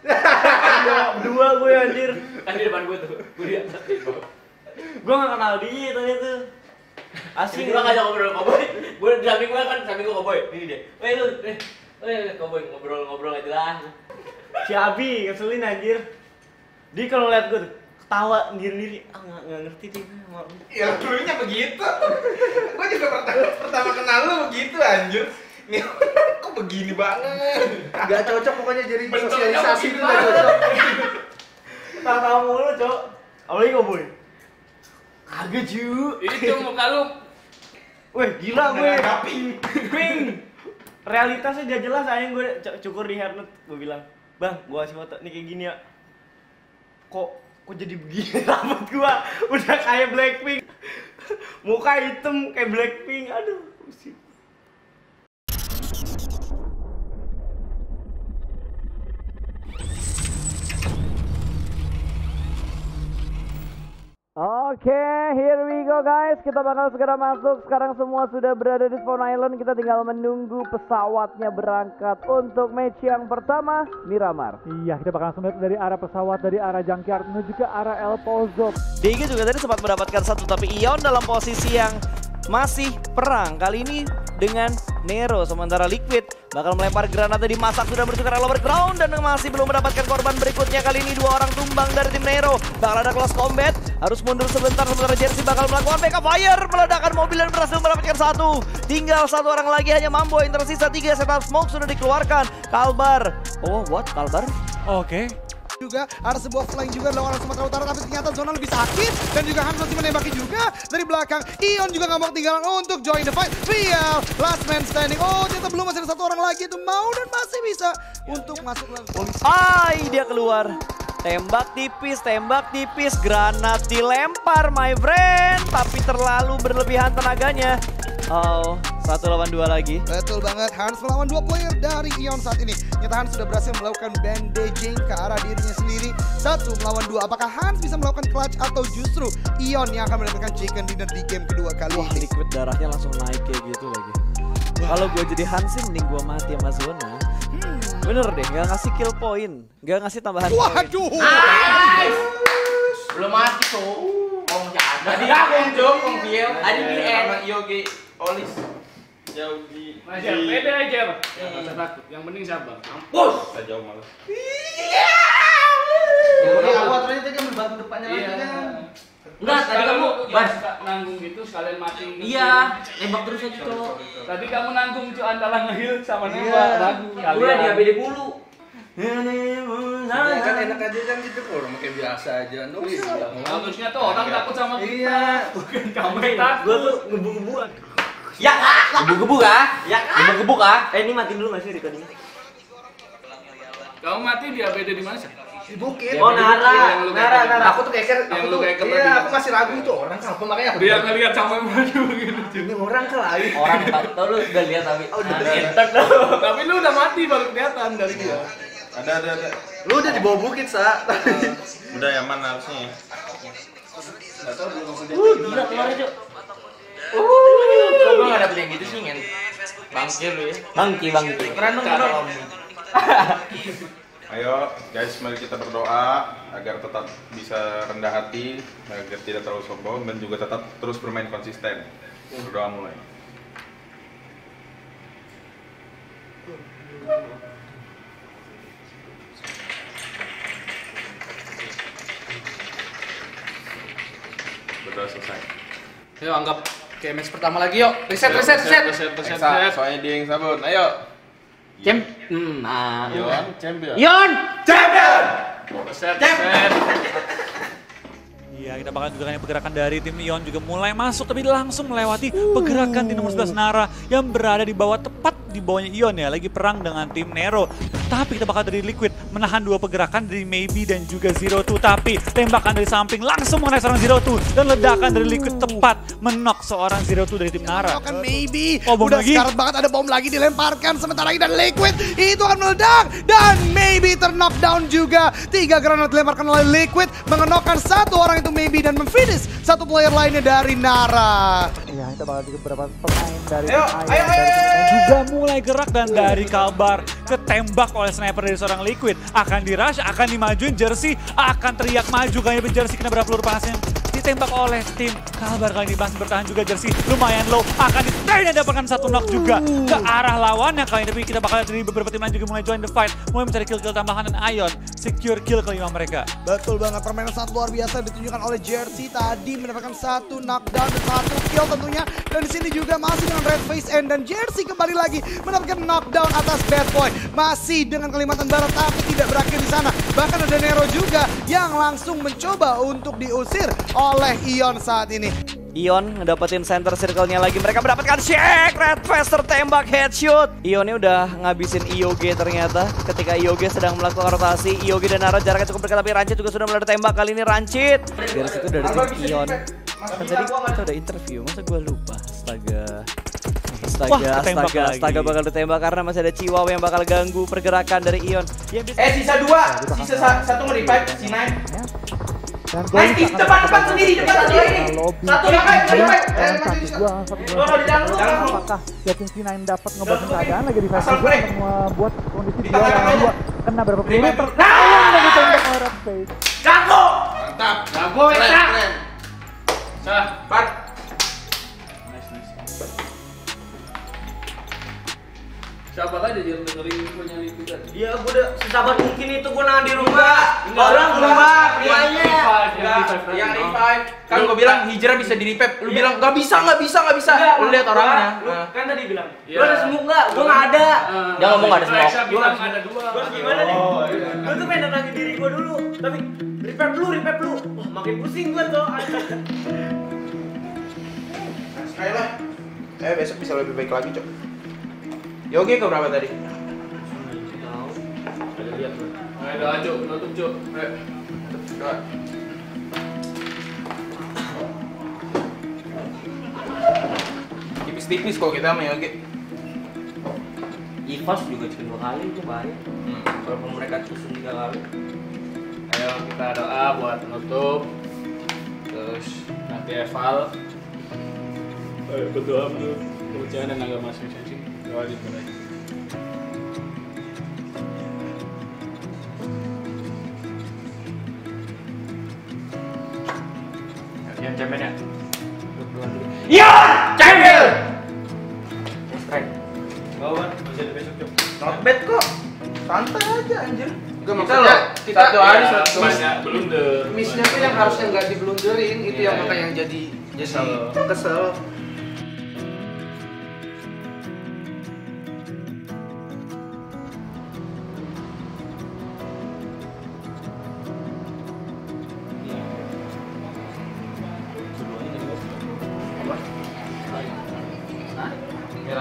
Dua, dua gue anjir. Kan di depan gue tuh. Gue di atas. Gue gak kenal dia tadi tuh. Asing gue ngajak ngobrol koboi. Gue di samping gue kan samping gue koboi. Ini dia. Eh lu, eh, eh koboi ngobrol-ngobrol aja lah. Si Abi ngeselin anjir. Dia kalau liat gue tuh ketawa sendiri-sendiri. Ah nggak nggak ngerti dia. Ya dulunya begitu. Gua juga pertama, pertama kenal lu begitu anjir. Nih kok begini banget. Gak cocok pokoknya jadi Bentuknya sosialisasi itu gak cocok. Tawa-tawa mulu, Cok. Apalagi gue boy. Kagak, Ju. Itu muka lu. Weh, gila gue. Nggak ping. Ping. Realitasnya gak jelas aja gue cu- cukur di hairnet gue bilang, "Bang, gua kasih foto nih kayak gini ya." Kok kok jadi begini rambut gua? Udah kayak Blackpink. Muka hitam kayak Blackpink. Aduh, pusing. Oke, here we go guys. Kita bakal segera masuk. Sekarang semua sudah berada di Spawn Island. Kita tinggal menunggu pesawatnya berangkat untuk match yang pertama, Miramar. Iya, kita bakal langsung lihat dari arah pesawat, dari arah junkyard, menuju ke arah El Pozo. DG juga tadi sempat mendapatkan satu tapi Ion dalam posisi yang masih perang kali ini dengan Nero sementara Liquid bakal melempar granatnya di masak sudah bertukar lower ground dan masih belum mendapatkan korban berikutnya. Kali ini dua orang tumbang dari tim Nero. Bakal ada close combat harus mundur sebentar sementara Jersey bakal melakukan backup fire meledakkan mobil dan berhasil mendapatkan satu. Tinggal satu orang lagi hanya Mambo yang tersisa. Tiga setup smoke sudah dikeluarkan. Kalbar oh what? Kalbar? Oke. Juga ada sebuah flank juga dari orang Sumatera Utara tapi ternyata zona lebih sakit. Dan juga Hans masih menembaki juga. Dari belakang Ion juga nggak mau ketinggalan untuk join the fight. Real last man standing. Oh ternyata belum masih ada satu orang lagi. Itu mau dan masih bisa untuk masuk polisi. Hai, dia keluar. Tembak tipis, tembak tipis, granat dilempar my friend, tapi terlalu berlebihan tenaganya. Oh, satu lawan dua lagi. Betul banget, Hans melawan dua player dari Ion saat ini. Nyata Hans sudah berhasil melakukan bandaging ke arah dirinya sendiri. Satu melawan dua, apakah Hans bisa melakukan clutch atau justru Ion yang akan mendapatkan chicken dinner di game kedua kali Wah, ini? liquid darahnya langsung naik kayak gitu lagi. Kalau gue jadi Hansin, mending gue mati sama Zona. Bener deh, gak ngasih kill point, gak ngasih tambahan poin. Waduh! Belum mati tuh. Kong ada. Tadi Kong Jo, Kong Viel. Tadi di end. Yogi Olis. Jauh di Ajar, pede aja, Pak. Jangan usah takut. Yang penting sabar. Bos. Nggak jauh malah. Ini awal ternyata dia ambil batu depannya lagi Iya. kan. Enggak, tadi kamu Bas nanggung gitu sekalian mati. Iya, nembak terus aja tuh. Tadi kamu nanggung cu antara ngehil sama Iya. nembak. Ragu Gue di ABD mulu. Ya kan enak aja kan gitu orang makin biasa aja. Nuh, iya. Bagusnya tuh orang takut sama kita. Iya. Bukan kamu yang takut. Gue tuh ngebu-ngebuan. Ya kak, gebuk-gebuk ah. Ya kak. Gebuk-gebuk ah. Eh ini matiin dulu gak sih recordingnya? Kamu mati di ABD di mana sih? Di bukit. Oh Nara, Nara, Nara. Aku tuh kayak Yang aku lu tuh kayak iya, aku masih ragu itu orang apa makanya aku Dia ngeliat sampai maju gitu. ini orang kali. Orang tau lu udah lihat tapi. Oh, udah. Entek dah. Tapi lu udah mati baru kelihatan dari dia. Ada ada ada. Lu udah di bawah bukit, Sa. Udah yang mana harusnya? Uh, gila keluarnya, Cuk. Uh, kok gua enggak dapet yang gitu sih, ngen. Bangkir lu ya. Bangki, bangki. Keren dong, keren. Ayo guys, mari kita berdoa agar tetap bisa rendah hati, agar tidak terlalu sombong dan juga tetap terus bermain konsisten. Berdoa mulai. Berdoa selesai. Yuk anggap kayak match pertama lagi yuk. Reset, reset, reset. Reset, reset, Eksa, reset. soalnya dia yang sabun. Ayo. Cem. Hmm, nah. Yon, champion. Yon. Reset, reset. Iya, kita bakal juga lihat pergerakan dari tim Ion juga mulai masuk tapi langsung melewati pergerakan tim nomor 11 Nara yang berada di bawah tepat di bawahnya Ion ya, lagi perang dengan tim Nero. Tapi kita bakal dari Liquid menahan dua pergerakan dari Maybe dan juga Zero Two. Tapi tembakan dari samping langsung mengenai seorang Zero Two dan ledakan dari Liquid tepat menok seorang Zero Two dari tim Nara. Akan maybe. Oh, bom udah lagi? sekarat banget ada bom lagi dilemparkan. Sementara lagi dan liquid itu akan meledak. Dan maybe terknock down juga. Tiga granat dilemparkan oleh liquid mengenokkan satu orang itu maybe dan memfinish satu player lainnya dari Nara. Ya, kita bakal juga beberapa pemain dari Ayo, ayo, ayo, lain juga mulai gerak dan dari Kalbar ketembak oleh sniper dari seorang Liquid akan dirush, akan dimajuin jersey, akan teriak maju. Kayaknya jersey kena berapa peluru panasnya ditembak oleh tim Kalbar. Kali ini masih bertahan juga jersey lumayan low. Akan di dan dapatkan satu knock juga ke arah lawannya. Kali ini kita bakal dari beberapa tim lain juga mulai join the fight. Mulai mencari kill-kill tambahan dan Ion secure kill kelima mereka. Betul banget, permainan sangat luar biasa ditunjukkan oleh Jersey tadi mendapatkan satu knockdown dan satu kill tentunya. Dan di sini juga masih dengan Red Face End dan Jersey kembali lagi mendapatkan knockdown atas Bad Boy. Masih dengan Kalimantan Barat tapi tidak berakhir di sana. Bahkan ada Nero juga yang langsung mencoba untuk diusir oleh Ion saat ini. Ion ngedapetin center circle-nya lagi. Mereka mendapatkan shake. Red Face tertembak headshot. Ion ini udah ngabisin IOG ternyata. Ketika IOG sedang melakukan rotasi. IOG dan Naro jaraknya cukup dekat tapi Rancid juga sudah mulai ditembak. Kali ini Rancid. Dari situ dari tim Ion. Kan tadi kita udah interview. Masa gue lupa. Astaga. Astaga, Wah, astaga, lagi. astaga bakal ditembak karena masih ada Chihuahua yang bakal ganggu pergerakan dari Ion. Ya, bisa- Eh sisa dua, sisa sa- satu nge-revive si Nine. Nine di depan depan sendiri, depan sendiri. Satu revive, revive. Eh, maju di sana. Lo lo di dalam lu, apakah Yakin C9 dapat ngebatin Dalam keadaan lagi di Asal fase 2 break. untuk membuat kondisi Di dua lawan dua kena berapa peluru Revive. tertolong dan ditembak oleh Face. Jago. Mantap. Jago ya. Keren, keren. Cak. Siapa aja yang dengerin Liquid tadi? Iya, gue udah sesabar mungkin itu gue nahan di rumah. Orang Enggak, rumah, rumahnya. yang revive. Kan gue bilang hijrah bisa di revive. Lu bilang nggak bisa, nggak bisa, nggak bisa. Lu lihat orangnya. Lu Nah. kan tadi bilang, Iya. lu ada semuk nggak? Gue nggak ada. Dia ngomong nggak ada. Eksa bilang ada dua. Terus gimana nih? Oh, iya. Gue tuh pengen nenangin diri gue dulu, tapi revive dulu, revive dulu. Wah, makin pusing gue tuh. Sekali lah. Eh besok bisa lebih baik lagi, Cok. Yogi ke berapa tadi? Nutup Cuk. Ayo. Dua. Tipis-tipis kalau kita sama Yogi. Ivas juga cuma dua kali itu bahaya. Hmm. Walaupun mereka tusuk tiga kali. Ayo kita doa buat nutup. Terus nanti eval. Ayo berdoa menurut kepercayaan dan agama masing-masing. Yang champion ya? Iya! Champion! Strike. Bawa, bisa di besok. Not bad kok. Santai aja anjir. Enggak Kita maksudnya loh, kita satu hari Ya, satu banyak blunder. missnya tuh yang harusnya nggak diblunderin itu Iya, yang makanya iya. yang jadi jadi Kesel.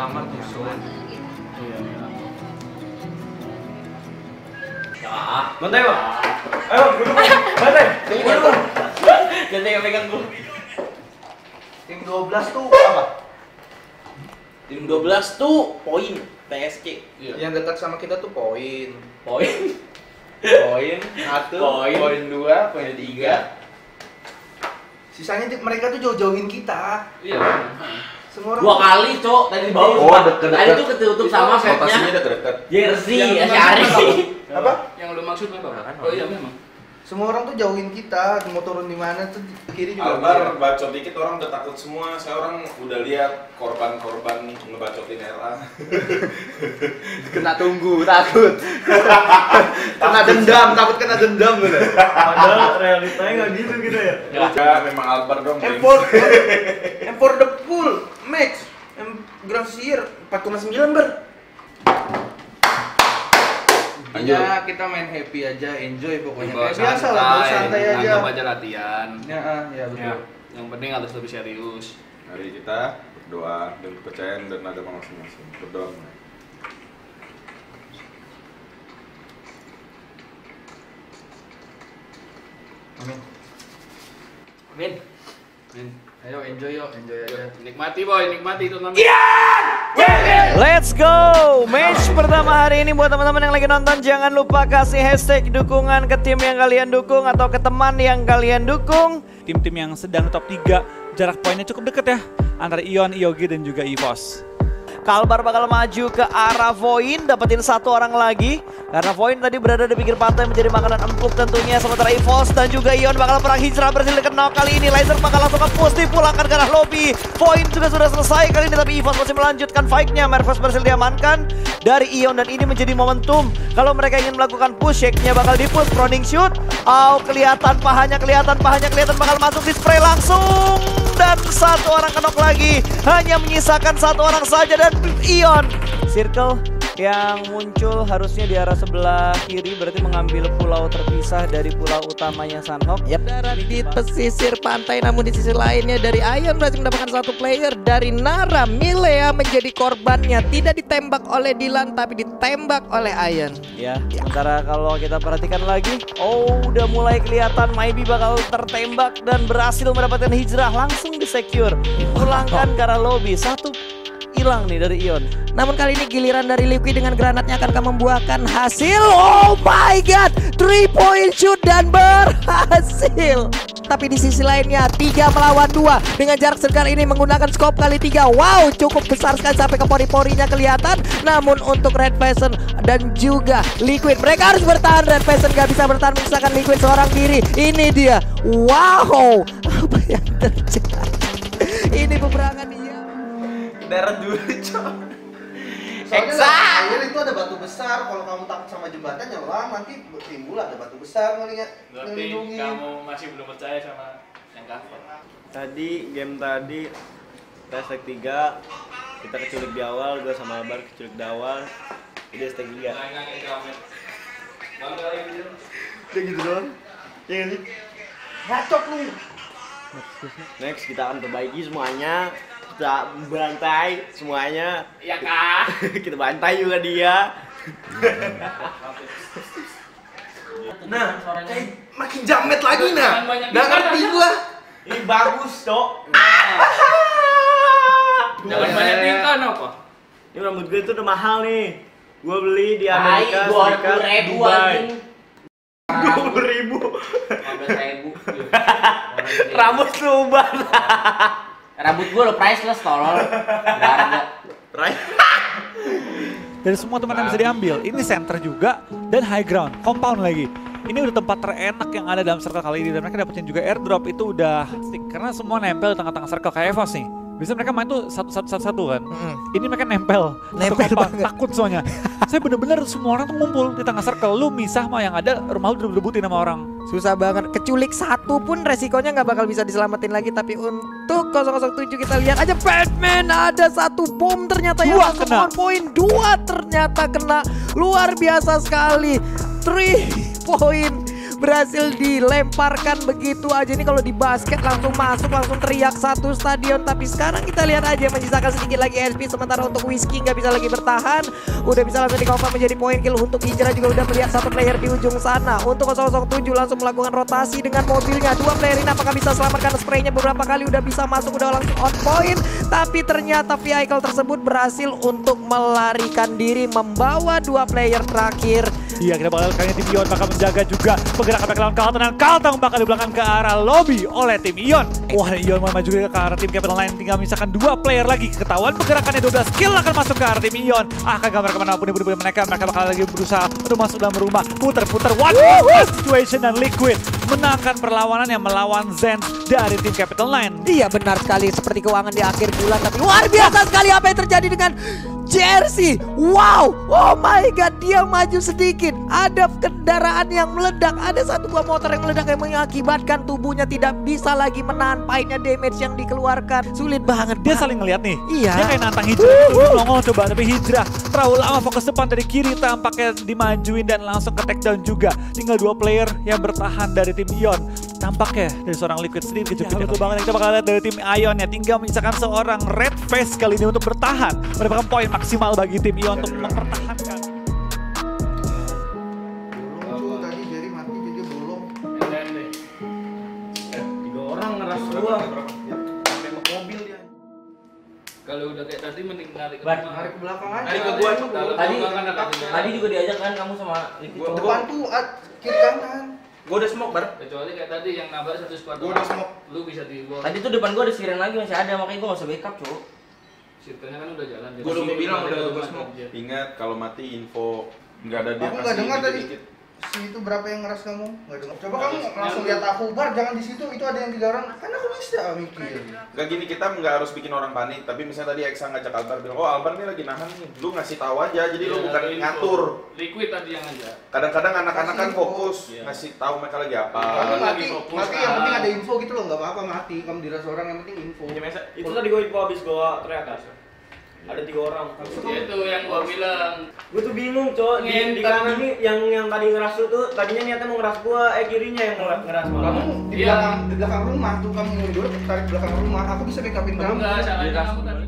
Kesel. Kiramat justru. Bantai bang. Ayo, duduk. Bantai. Tunggu dulu. Jangan yang pegang gue. Tim 12 tuh apa? Tim 12 tuh poin PSG. Yang dekat sama kita tuh poin. Poin. Poin satu, Poin. poin dua, poin tiga. Sisanya mereka tuh jauh-jauhin kita. Iya. Semua orang Dua kali, Cok. Tadi di bawah. Oh, deket-deket. Tadi tuh ketutup sama setnya. deket-deket. Jersey, ya Syari. apa? Yang lu maksud apa? Oh iya memang. Semua orang tuh jauhin kita. Mau turun di mana tuh di kiri juga. Albar bacot dikit orang udah takut semua. Saya orang udah lihat korban-korban ngebacotin RA. kena tunggu takut. kena dendam, takut kena dendam bener. Padahal realitanya nggak gitu gitu ya. Ya, memang Albar dong. M4 Bang. M4 the full max. Grand Seer 4,9 ber. Ya kita main happy aja, enjoy pokoknya. Kayak biasa lah, bawa santai aja. Anggap aja latihan. Ya, ah, ya betul. Ya. Yang penting harus lebih serius. Mari kita berdoa dan kepercayaan dan agama masing-masing. Berdoa. Amin. Min. Ayo enjoy yuk, enjoy aja. Nikmati boy, nikmati itu namanya. Let's go! Match pertama hari ini buat teman-teman yang lagi nonton jangan lupa kasih hashtag dukungan ke tim yang kalian dukung atau ke teman yang kalian dukung. Tim-tim yang sedang top 3 jarak poinnya cukup deket ya antara Ion, Iogi dan juga EVOS. Kalbar bakal maju ke arah Voin, dapetin satu orang lagi. Karena Voin tadi berada di pinggir pantai menjadi makanan empuk tentunya. Sementara Evos dan juga Ion bakal perang hijrah berhasil dikenal kali ini. Laser bakal langsung nge-push dipulangkan ke arah lobby. Voin juga sudah selesai kali ini tapi Evos masih melanjutkan fight-nya. Mervos berhasil diamankan dari Ion dan ini menjadi momentum. Kalau mereka ingin melakukan push, shake-nya bakal di-push. Proning shoot. Oh, kelihatan pahanya, kelihatan pahanya, kelihatan bakal masuk di spray langsung dan satu orang kenok lagi hanya menyisakan satu orang saja dan Ion. Circle yang muncul harusnya di arah sebelah kiri berarti mengambil pulau terpisah dari pulau utamanya Sunhawk Yap. Darat di pesisir pantai namun di sisi lainnya dari Ion berhasil mendapatkan satu player dari Nara Milea menjadi korbannya. Tidak ditembak oleh Dilan tapi ditembak oleh Ion. ya sementara kalau kita perhatikan lagi oh udah mulai kelihatan Maybe bakal tertembak dan berhasil mendapatkan hijrah langsung di secure. Pulangkan ke arah lobby satu hilang nih dari Ion Namun kali ini giliran dari Liquid dengan granatnya akan membuahkan hasil. Oh my god, 3 point shoot dan berhasil. Tapi di sisi lainnya tiga melawan dua dengan jarak sekitar ini menggunakan scope kali tiga. Wow, cukup besar sekali sampai ke pori-porinya kelihatan. Namun untuk Red Passion dan juga Liquid mereka harus bertahan. Red Passion gak bisa bertahan mengisahkan Liquid seorang diri. Ini dia. Wow, apa yang terjadi? Ini peperangan. Darat dulu, cok. Soalnya air itu ada batu besar. Kalau kamu takut sama jembatan ya lah nanti timbul ada batu besar ngelihat ngelindungin. kamu masih belum percaya sama yang cover. Tadi game tadi tes leg 3 kita keculik di awal, gue sama Albar keculik di awal. Jadi leg 3. Nah, kayak. Udah gitu doang. Iya nggak sih? Bacot lu. Next kita akan perbaiki semuanya. Kita bantai semuanya. Iya kah? kita bantai juga dia. Nah, kayak makin jamet lagi nah. Nggak ngerti gua. Ini bagus, Cok. Jangan banyak tingkah apa? Ini rambut gue itu udah mahal nih. Gue beli di Amerika dua Serikat, ribu Dubai. Dua puluh ribu. 15 ribu. Rambut lu ubah. Rambut gue lo priceless tolol. Gak ada. Dari semua tempat yang bisa diambil, ini center juga dan high ground, compound lagi. Ini udah tempat terenak yang ada dalam circle kali ini dan mereka dapetin juga airdrop itu udah stick karena semua nempel di tengah-tengah circle kayak Evos nih. Bisa mereka main tuh satu satu satu, satu kan. Ini mereka nempel, Nempel banget. takut soalnya. Saya bener-bener semua orang tuh ngumpul di tengah circle. Lu misah mah yang ada rumah lu direbutin sama orang. Susah banget. Keculik satu pun resikonya nggak bakal bisa diselamatin lagi. Tapi untuk 007 kita lihat aja Batman ada satu bom ternyata yang Dua kena. on point. Dua ternyata kena. Luar biasa sekali. Three point berhasil dilemparkan begitu aja. Ini kalau di basket langsung masuk langsung teriak satu stadion. Tapi sekarang kita lihat aja menyisakan sedikit lagi SP sementara untuk Whiskey nggak bisa lagi bertahan. Udah bisa langsung di menjadi poin kill. Untuk Hijrah juga udah melihat satu player di ujung sana. Untuk 007 langsung melakukan rotasi dengan mobilnya. Dua player ini apakah bisa selamatkan spraynya? Beberapa kali udah bisa masuk udah langsung on point. Tapi ternyata vehicle tersebut berhasil untuk melarikan diri membawa dua player terakhir. Iya kita bakal kayaknya tim Ion bakal menjaga juga pergerakan back lawan Carlton dan Carlton bakal di belakang ke arah lobby oleh tim Ion. Wah dan Ion mau maju ke arah tim Capital Line tinggal misalkan dua player lagi ketahuan pergerakannya 12 skill akan masuk ke arah tim Ion. Ah kagak mereka mana pun ibu mereka mereka bakal lagi berusaha untuk masuk dalam rumah puter-puter one on situation dan Liquid menangkan perlawanan yang melawan Zen dari tim Capital Line. Iya benar sekali seperti keuangan di akhir bulan tapi luar biasa sekali apa yang terjadi dengan Jersey. Wow, oh my god, dia maju sedikit. Ada kendaraan yang meledak, ada satu buah motor yang meledak yang mengakibatkan tubuhnya tidak bisa lagi menahan pahitnya damage yang dikeluarkan. Sulit banget. Dia saling ngeliat nih. Iya. Dia kayak nantang hijrah gitu. Dia nongol coba tapi hijrah. Terlalu lama fokus depan dari kiri tampaknya dimajuin dan langsung ke take down juga. Tinggal dua player yang bertahan dari tim Ion. Tampaknya dari seorang Liquid sendiri kejepit. Ya, betul banget. Kita bakal lihat dari tim Ion ya. Tinggal menyisakan seorang Red Face kali ini untuk bertahan. Mendapatkan poin maksimal bagi tim Ion untuk mempertahankan. Kalau udah kayak tadi mending narik ke belakang. Narik ke belakang aja. Narik ke gua Tadi kan tadi juga diajak kan kamu sama Livi. Depan tuh at- kiri kanan. Gue udah smoke bar. Kecuali kayak tadi yang nabrak satu squad. Gua udah smoke. Lu bisa di gua. Tadi tuh depan gua ada siren lagi masih ada makanya gua nggak usah backup cuy. Circle-nya kan udah jalan. Gua udah bilang, udah gua otomatis smoke. Ingat kalau mati info nggak ada dia Aku nggak dengar tadi. Si itu berapa yang ngeras kamu? Nggak dengar. Coba kamu langsung lihat aku bar, jangan di situ. Itu ada yang dilarang. Kan aku bisa mikir. Gak gini kita nggak harus bikin orang panik, tapi misalnya tadi Eksa ngajak Albar bilang, oh Albar ini lagi nahan nih, lu ngasih tahu aja, jadi lu Iya, bukan ngatur. Liquid tadi yang aja. Kadang-kadang anak-anak kan fokus Iya. ngasih tahu mereka lagi apa. Mati, fokus mati kan. yang penting ada info gitu loh. Nggak apa-apa mati. Kamu dirasa orang yang penting info. Ya, Mesa, itu tadi gue info habis gue teriak. Ada tiga orang. Itu yang gua bilang. Gue tuh bingung, cowok di, di kanan nih. nih yang yang tadi ngeras lu tuh tadinya niatnya mau ngeras gua, eh kirinya yang ngeras, ngeras malah. Kamu di Iya. belakang di belakang rumah tuh kamu mundur tarik belakang rumah. Aku bisa backupin kamu. Enggak, salahnya kamu tadi.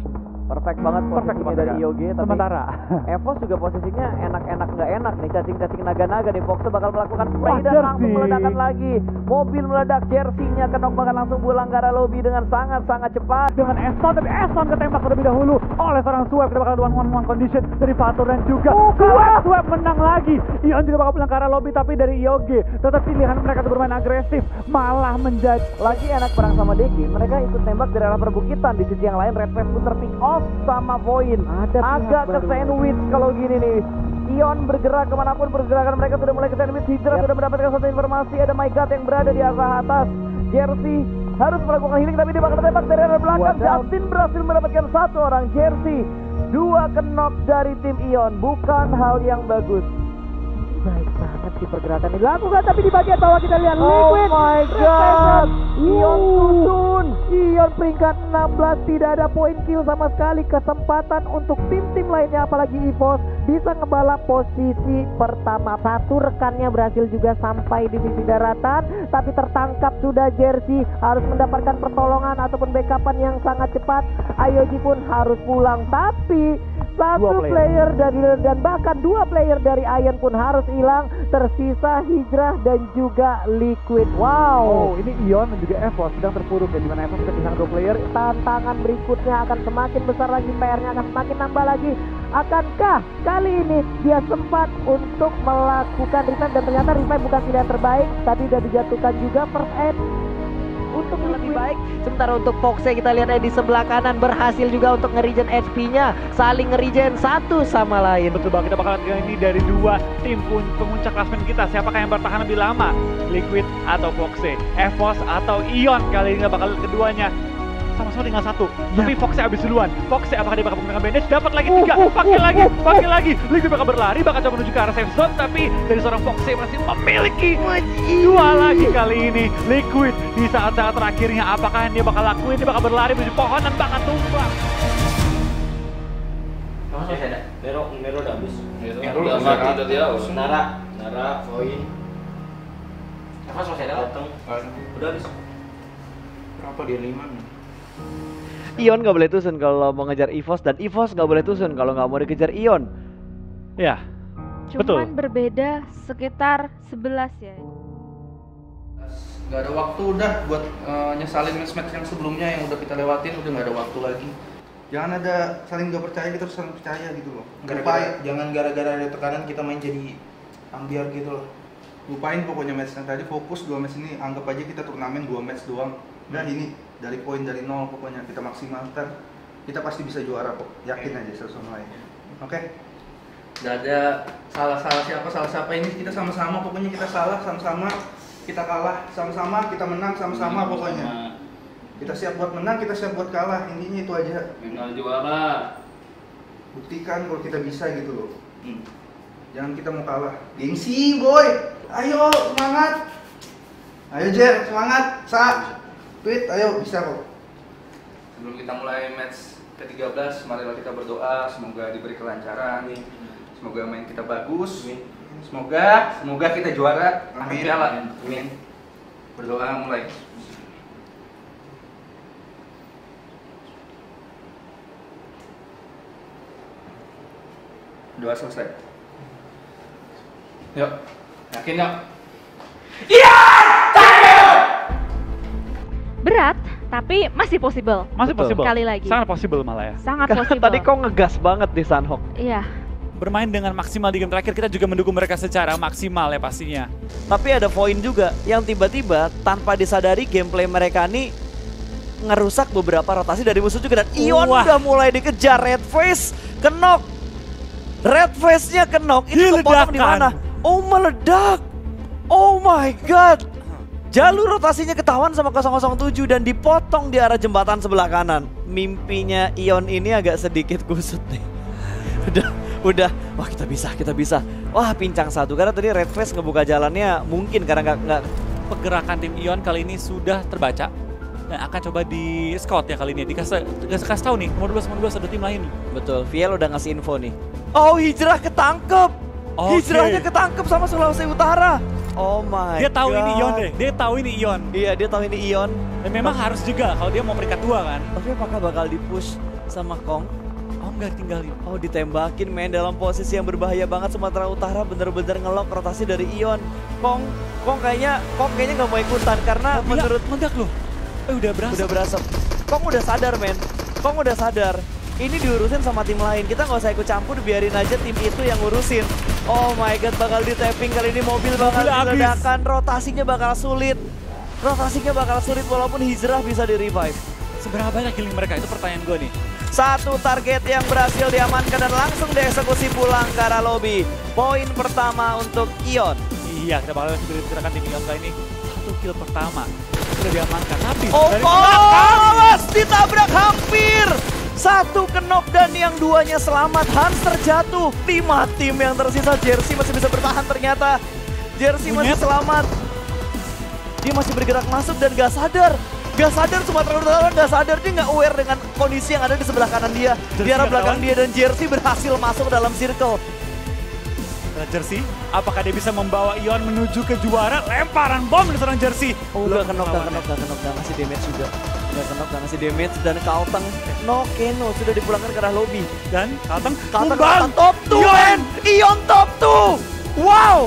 Perfect banget posisinya dari IOG tapi Sementara. Evos juga posisinya enak-enak nggak enak nih. Cacing-cacing naga-naga nih. Fox bakal melakukan spray dan Jersey. langsung meledakan lagi. Mobil meledak jersey-nya kenok bahkan langsung pulang ke arah lobby dengan sangat-sangat cepat. Dengan Eston tapi Eston ketembak terlebih dahulu oleh seorang Swap. Kita bakal one one one condition dari Fatur dan juga Swap. Swap menang lagi. Ion juga bakal pulang ke arah lobby tapi dari IOG tetap pilihan mereka tuh bermain agresif malah menjadi lagi enak perang sama Deki. Mereka ikut tembak dari arah perbukitan. Di sisi yang lain Red Wave pun terpick off sama Void agak ke sandwich kalau gini nih. Ion bergerak ke mana pun pergerakan mereka sudah mulai ke sandwich. Hijrah sudah mendapatkan satu informasi ada My God yang berada di arah atas. Jersey harus melakukan healing tapi dia bakal tembak dari arah belakang. Justin berhasil mendapatkan satu orang. Jersey dua kenok dari tim Ion. Bukan hal yang bagus baik banget sih pergerakan ini. Dilakukan tapi di bagian bawah kita lihat Oh Liquid my God. Ion susun Ion peringkat 16 tidak ada poin kill sama sekali. Kesempatan untuk tim-tim lainnya apalagi EVOS bisa ngebalap posisi pertama. Satu rekannya berhasil juga sampai di sisi daratan Tapi tertangkap sudah Jersey. Harus mendapatkan pertolongan ataupun backupan yang sangat cepat Ayoji pun harus pulang. Tapi satu player. player dari dan bahkan dua player dari Ion pun harus hilang. Tersisa Hijrah dan juga Liquid. Wow. Oh ini Ion dan juga Evos sedang terpuruk ya di mana Evos sudah kehilangan dua player. Tantangan berikutnya akan semakin besar lagi, PR-nya akan semakin nambah lagi. Akankah kali ini dia sempat untuk melakukan revive dan ternyata revive bukan tidak terbaik, tadi sudah dijatuhkan juga first aid untuk lebih baik. Sementara untuk Foxnya kita lihat di sebelah kanan berhasil juga untuk nge-regen HP-nya, saling nge-regen satu sama lain. Betul banget kita bakal lihat ini dari dua tim pun pemuncak klasmen kita. Siapakah yang bertahan lebih lama? Liquid atau Foxe? Evos atau Ion kali ini bakal keduanya sama-sama tinggal satu. Tapi Foxe habis duluan. Foxe apakah dia bakal menggunakan bandage? Dapat lagi tiga. Pakai lagi, pakai lagi. Liquid bakal berlari, bakal coba menuju ke arah safe zone. Tapi dari seorang Foxe masih memiliki dua lagi kali ini. Liquid di saat-saat terakhirnya apakah yang dia bakal lakuin? Dia bakal berlari menuju pohon dan bakal tumbang. Masih ada. Nero, Nero udah habis. Itu Ya, udah mati dari awal. Nara, Nara, Void, Evos masih ada dateng. Udah habis. Berapa dia lima nih? Ion nggak boleh tusun kalau mau ngejar EVOS dan EVOS nggak boleh tusun kalau nggak mau dikejar Ion Ya, Cuman Betul. berbeda sekitar 11 ya. Gak ada waktu udah buat eh, nyesalin match-match yang sebelumnya yang udah kita lewatin udah nggak ada waktu lagi. Jangan ada saling gak percaya kita harus saling percaya gitu loh. Gara-gara- Lupain, jangan gara-gara ada tekanan kita main jadi ambiar gitu loh. Lupain pokoknya match yang tadi fokus dua match ini anggap aja kita turnamen dua match doang. Udah ini dari poin dari nol pokoknya kita maksimalkan. Kita pasti bisa juara kok. Yakin aja satu sama lain. Oke? Gak ada salah-salah siapa salah siapa ini kita sama-sama pokoknya kita salah sama-sama kita kalah sama-sama kita menang sama-sama pokoknya. Kita siap buat menang, kita siap buat kalah. Intinya itu aja. Minimal juara. Buktikan kalau kita bisa gitu loh. Hmm. Jangan kita mau kalah. Gengsi, boy. Ayo, semangat. Ayo, Jer, semangat. Sa. Tweet, ayo bisa kok. Sebelum kita mulai match ke-13, marilah kita berdoa semoga diberi kelancaran. Semoga main kita bagus. Semoga semoga kita juara Amin. piala. Amin. Berdoa mulai. Doa selesai. Yuk, yakin yuk. Berat, tapi masih possible. masih Betul. possible. Sekali lagi. Sangat possible malah ya. Sangat Karena possible. tadi kok ngegas banget di Sunhawk Iya. bermain dengan maksimal di game terakhir. Kita juga mendukung mereka secara maksimal ya pastinya. Tapi ada poin juga yang tiba-tiba tanpa disadari gameplay mereka nih ngerusak beberapa rotasi dari musuh juga dan Ion Wah. udah mulai dikejar Red Face kenok. Red Face-nya kenok itu kepotong di mana? Oh meledak. Oh my god. Jalur rotasinya ketahuan sama 007 dan dipotong di arah jembatan sebelah kanan. Mimpinya Ion ini agak sedikit kusut nih. Udah, udah. Wah kita bisa, kita bisa. Wah pincang satu karena tadi Red Face ngebuka jalannya mungkin karena nggak nggak Pergerakan tim Ion kali ini sudah terbaca dan akan coba di scout ya kali ini. Dikasih kasih tahu nih, nomor 12 nomor 12 ada tim lain. Betul, Viel udah ngasih info nih. Oh, hijrah ketangkep. Oke. Hijrahnya ketangkep sama Sulawesi Utara. Oh my Dia tahu God. ini Ion deh, dia tahu ini Ion. Iya, dia tahu ini Ion. Dan memang harus juga kalau dia mau peringkat dua kan. Tapi apakah bakal dipush sama Kong? Oh enggak tinggalin. Oh, ditembakin main dalam posisi yang berbahaya banget Sumatera Utara bener-bener ngelok rotasi dari Ion. Kong, Kong kayaknya Kong kayaknya nggak mau ikutan karena Mobilnya menurut meledak loh. Eh udah berasa. udah berasap. Kong udah sadar, men. Kong udah sadar. Ini diurusin sama tim lain. Kita nggak usah ikut campur, biarin aja tim itu yang ngurusin. Oh my god, bakal di tapping kali ini mobil bakal diledakan, rotasinya bakal sulit. Rotasinya bakal sulit walaupun hijrah bisa di revive. Seberapa banyak killing mereka? Itu pertanyaan gue nih. Satu target yang berhasil diamankan dan langsung dieksekusi pulang ke arah lobby. Poin pertama untuk Ion. Iya, kita bakal lanjut gerakan tim Ion kali ini. Satu kill pertama sudah diamankan. Tapi Oh, dari oh, awas ditabrak hampir. Satu kenok dan yang duanya selamat. Hans terjatuh. Lima tim yang tersisa. Jersey masih bisa bertahan ternyata. Jersey masih selamat. Dia masih bergerak masuk dan gak sadar. Gak sadar Sumatera Utara gak sadar. Dia gak aware dengan kondisi yang ada di sebelah kanan dia. Di Jersey arah nggak belakang dia dan Jersey berhasil masuk dalam circle. Nah, Jersey, apakah dia bisa membawa Ion menuju ke juara? Lemparan bom dari seorang Jersey. Oh, udah kenok, udah kenok, udah kenok, udah ngasih damage juga. Udah kenok, udah ngasih damage dan Kalteng no Keno sudah dipulangkan ke arah lobby. Dan Kalteng Kalteng. Kalteng top 2 Ion. Ion top 2! Wow!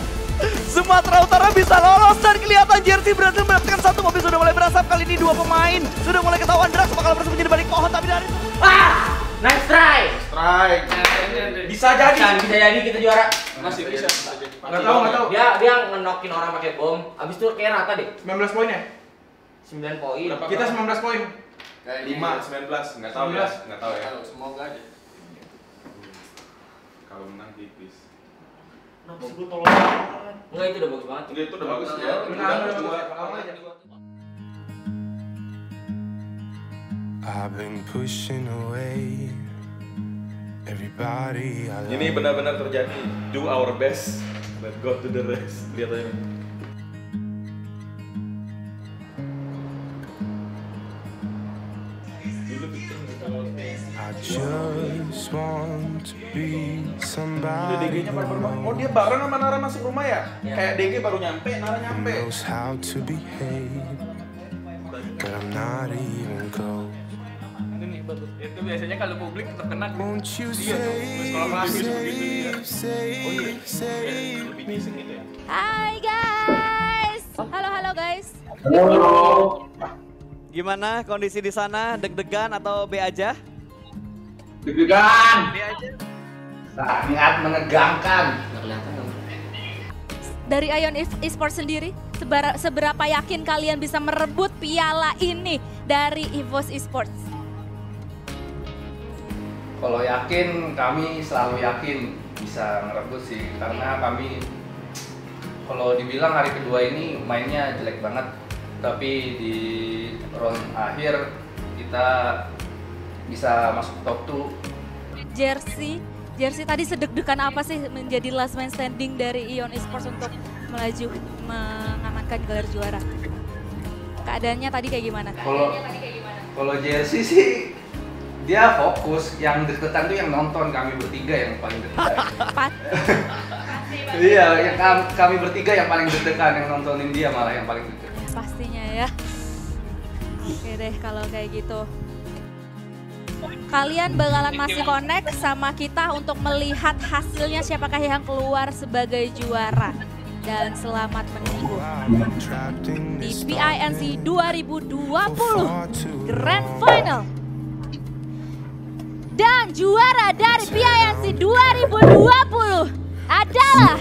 Sumatera Utara bisa lolos dan kelihatan Jersey berhasil mendapatkan satu mobil sudah mulai berasap kali ini dua pemain sudah mulai ketahuan Drax bakal bersembunyi di balik pohon tapi dari Ah! Nice try. Strike. Bisa jadi. Bisa, bisa jadi kita juara. Masih bisa. Nggak tahu, nggak tahu. Dia dia ngenokin orang pakai bom. Abis itu kayak rata deh. 19 poin ya? 9 poin. Berapa? Kita 19 poin. Lima, sembilan belas, nggak tahu ya, nggak tahu ya. Semoga aja. Kalau menang tipis. Enggak itu udah bagus banget. Enggak itu udah bagus ya. Menang, dua. I've been pushing away everybody I love. Ini benar-benar terjadi. Do our best, but go to the rest. Lihat aja. Udah somebody DG-nya. Oh dia bareng sama Nara masuk rumah ya? Iya. Kayak DG baru nyampe, Nara nyampe. knows how to behave, but I'm not even close. Ini nih bagus. Itu biasanya kalau publik terkena you Iya, save, kalau kelas gitu, gitu, iya. save, save, save Lebih me? bising gitu ya. Hai guys. Halo halo guys. Gimana kondisi di sana? Deg-degan atau B aja? Deg-degan. Sangat menegangkan. Nggak kelihatan dong. Dari Ion Esports sendiri, sebera- seberapa yakin kalian bisa merebut piala ini dari EVOS Esports? Kalau yakin, kami selalu yakin bisa ngerebut sih karena kami kalau dibilang hari kedua ini mainnya jelek banget tapi di round akhir kita bisa masuk top 2 Jersey, Jersey tadi sedeg-degan apa sih menjadi last man standing dari Ion Esports untuk melaju mengamankan gelar juara? Keadaannya tadi kayak gimana? kalau kalau jersey sih dia fokus yang deg-degan tuh yang nonton kami bertiga yang paling Pat- iya yang kami, bertiga yang paling deg-degan yang nontonin dia malah yang paling deg-degan pastinya ya. Oke deh kalau kayak gitu. Kalian bakalan masih connect sama kita untuk melihat hasilnya siapakah yang keluar sebagai juara. Dan selamat menunggu di PINC 2020 far too Grand Final. Dan juara dari PIMC 2020 adalah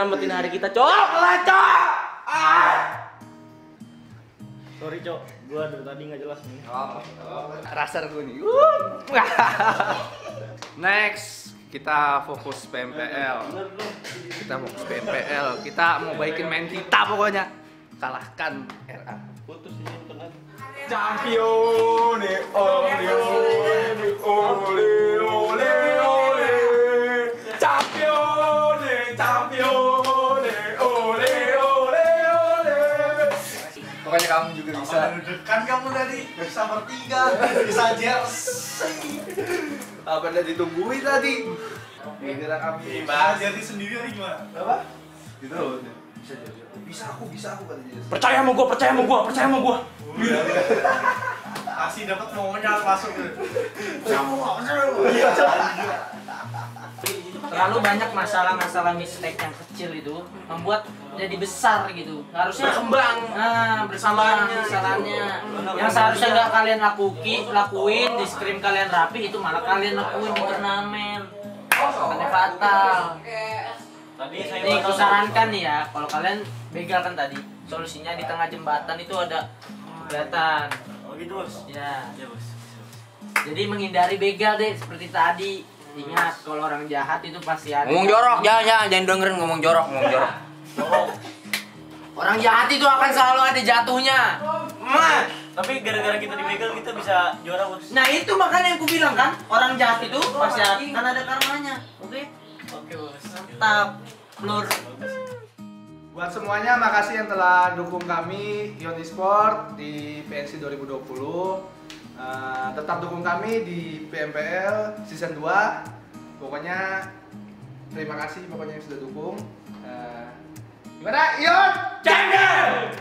nyelamatin hari kita, Cok. Lah, Cok. Sorry cok, gua dari tadi nggak jelas nih. Rasar gue nih. Next, kita fokus PMPL. Kita fokus PMPL. Kita mau baikin main kita pokoknya. Kalahkan RA. Putus ini internet. Ole, ole, ole, ole, bisa. Kan kamu tadi bisa bertiga, bisa jersey. Apa udah ditungguin tadi? Giliran kami. Bisa jadi sendiri lagi gimana? Apa? Gitu. Bisa jadi. Bisa aku, bisa aku kata dia. Percaya sama gua, percaya sama gua, percaya sama gua. Kasih dapat maunya masuk gitu. Terlalu banyak masalah-masalah mistake yang kecil itu membuat jadi besar gitu. Harusnya berkembang. Nah, berkembang kesalahannya. Yang seharusnya nggak kalian lakuki, lakuin di scrim kalian rapi itu malah kalian lakuin di turnamen. Makanya fatal. Tadi saya Nih, aku sarankan nih ya, kalau kalian begal kan tadi, solusinya di tengah jembatan itu ada kelihatan. Oh gitu bos. Ya. Ya bos. Jadi menghindari begal deh seperti tadi. Ingat kalau orang jahat itu pasti ada. Ngomong jorok, jangan, jangan, jangan dengerin ngomong jorok, ngomong jorok. Orang jahat itu akan selalu ada jatuhnya. Mah. Tapi gara-gara kita dibegal kita bisa juara bos. Nah itu makanya yang aku bilang kan, orang jahat itu pasti akan ada karmanya. Oke? Oke bos. Mantap. Lur. Buat semuanya makasih yang telah dukung kami Ion Esport di PNC 2020. Eh, tetap dukung kami di PMPL season 2. Pokoknya terima kasih pokoknya yang sudah dukung. Eh, gimana Ion? Champion!